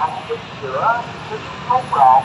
hành trình giữa những khúc đoạn